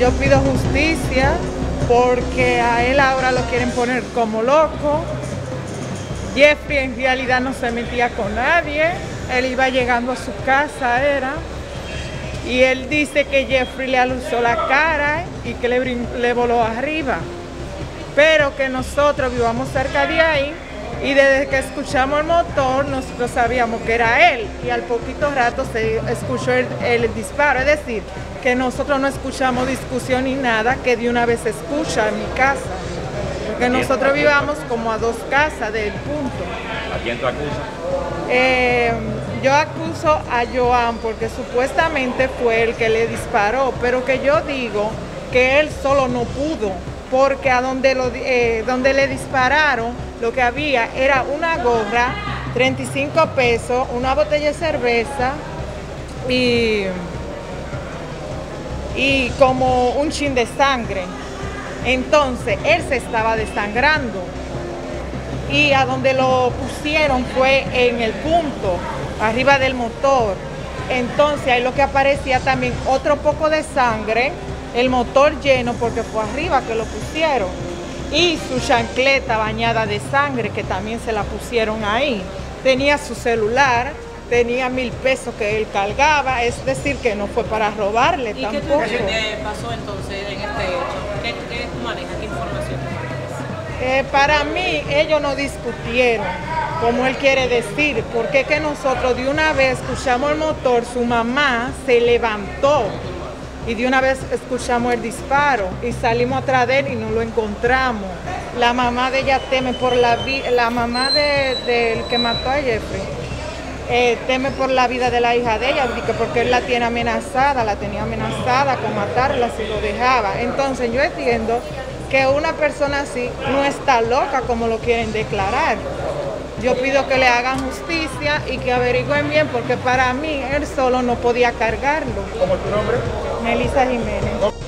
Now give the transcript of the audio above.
yo pido justicia porque a él ahora lo quieren poner como loco. Jeffrey en realidad no se metía con nadie, él iba llegando a su casa, era. Y él dice que Jeffrey le alusó la cara y que le, le voló arriba. Pero que nosotros vivamos cerca de ahí y desde que escuchamos el motor nosotros sabíamos que era él. Y al poquito rato se escuchó el, disparo, es decir, que nosotros no escuchamos discusión ni nada, que de una vez se escucha en mi casa, porque nosotros vivamos como a dos casas del punto. ¿A quién tú acusas? Eh, yo acuso a Joan porque supuestamente fue el que le disparó, pero que yo digo que él solo no pudo, porque a donde, lo, eh, donde le dispararon lo que había era una gorra, 35 pesos, una botella de cerveza y, y como un chin de sangre. Entonces él se estaba desangrando y a donde lo pusieron fue en el punto, arriba del motor. Entonces ahí lo que aparecía también otro poco de sangre, el motor lleno porque fue arriba que lo pusieron y su chancleta bañada de sangre que también se la pusieron ahí. Tenía su celular, tenía mil pesos que él cargaba, es decir, que no fue para robarle ¿Y tampoco. ¿Qué pasó entonces en este hecho? ¿Qué, qué manejas? ¿Qué información eh, para mí, ellos no discutieron, como él quiere decir, porque que nosotros de una vez escuchamos el motor, su mamá se levantó y de una vez escuchamos el disparo y salimos atrás de él y no lo encontramos. La mamá de ella teme por la vida, la mamá del que mató a Jeffrey, eh, teme por la vida de la hija de ella, porque él la tiene amenazada, la tenía amenazada con matarla si lo dejaba. Entonces yo entiendo que una persona así no está loca como lo quieren declarar. Yo pido que le hagan justicia y que averigüen bien, porque para mí él solo no podía cargarlo. ¿Cómo es tu nombre? Melissa Jiménez.